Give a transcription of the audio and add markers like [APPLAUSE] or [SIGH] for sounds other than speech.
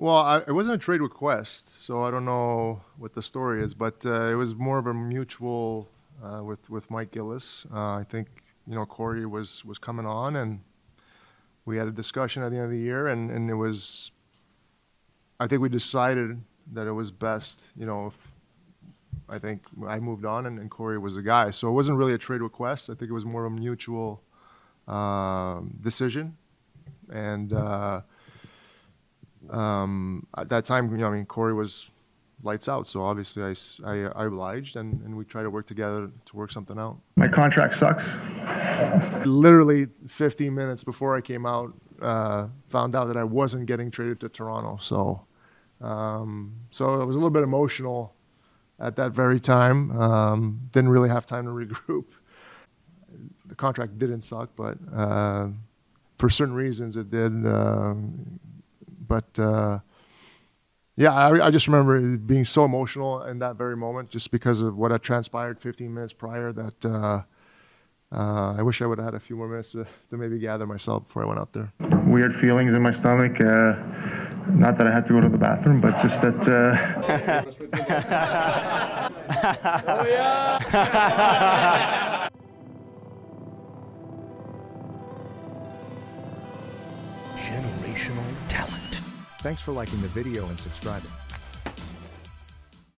Well, I, it wasn't a trade request, so I don't know what the story is, but uh, it was more of a mutual uh, with with Mike Gillis. Uh, I think you know Corey was was coming on, and we had a discussion at the end of the year, and, and it was. I think we decided that it was best, you know. If, I think I moved on, and, and Corey was the guy, so it wasn't really a trade request. I think it was more of a mutual um, decision, and. Uh, um, at that time, you know, I mean, Corey was lights out, so obviously I obliged, and, and we tried to work together to work something out. My contract sucks. Literally 15 minutes before I came out, uh, found out that I wasn't getting traded to Toronto. So, um, so it was a little bit emotional at that very time. Um, didn't really have time to regroup. The contract didn't suck, but uh, for certain reasons it did. Um but uh, yeah, I, I just remember being so emotional in that very moment, just because of what had transpired 15 minutes prior. That uh, uh, I wish I would have had a few more minutes to, to maybe gather myself before I went out there. Weird feelings in my stomach. Uh, not that I had to go to the bathroom, but just that. Uh, oh [LAUGHS] yeah. Generational talent. Thanks for liking the video and subscribing.